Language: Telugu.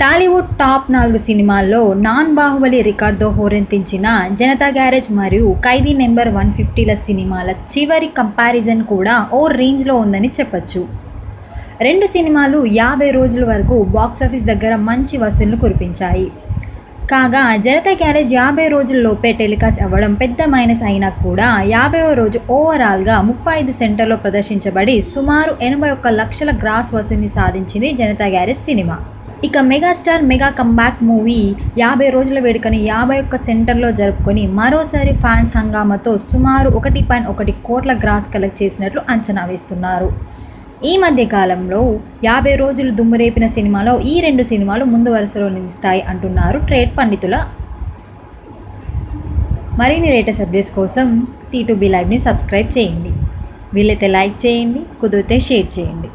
టాలీవుడ్ టాప్ నాలుగు సినిమాల్లో నాన్ బాహుబలి రికార్డుతో హోరెంతించిన జనతా గ్యారేజ్ మరియు ఖైదీ నెంబర్ వన్ ఫిఫ్టీల సినిమాల చివరి కంపారిజన్ కూడా ఓ రేంజ్లో ఉందని చెప్పొచ్చు. రెండు సినిమాలు యాభై రోజుల వరకు బాక్సాఫీస్ దగ్గర మంచి వసూళ్ళు కురిపించాయి. కాగా జనతా గ్యారేజ్ యాభై రోజుల్లోపే టెలికాస్ట్ అవ్వడం పెద్ద మైనస్ అయినా కూడా యాభైవ రోజు ఓవరాల్గా ముప్పై ఐదు సెంటర్లో ప్రదర్శించబడి సుమారు ఎనభై ఒక్క లక్షల గ్రాస్ వసూల్ని సాధించింది జనతా గ్యారేజ్ సినిమా. ఇక మెగాస్టార్ మెగా కంబ్యాక్ మూవీ యాభై రోజుల వేడుకని యాభై ఒక్క సెంటర్లో జరుపుకొని మరోసారి ఫ్యాన్స్ హంగామాతో సుమారు ఒకటి పాయింట్ ఒకటి కోట్ల గ్రాస్ కలెక్ట్ చేసినట్లు అంచనా వేస్తున్నారు. ఈ మధ్య కాలంలో యాభై రోజులు దుమ్మురేపిన సినిమాలో ఈ రెండు సినిమాలు ముందు వరుసలో నిలుస్తాయి అంటున్నారు ట్రేడ్ పండితుల మరిన్ని లేటెస్ట్ అప్డేట్స్ కోసం టీ టు బి లైవ్ని సబ్స్క్రైబ్ చేయండి. వీలైతే లైక్ చేయండి కుదిరితే షేర్ చేయండి.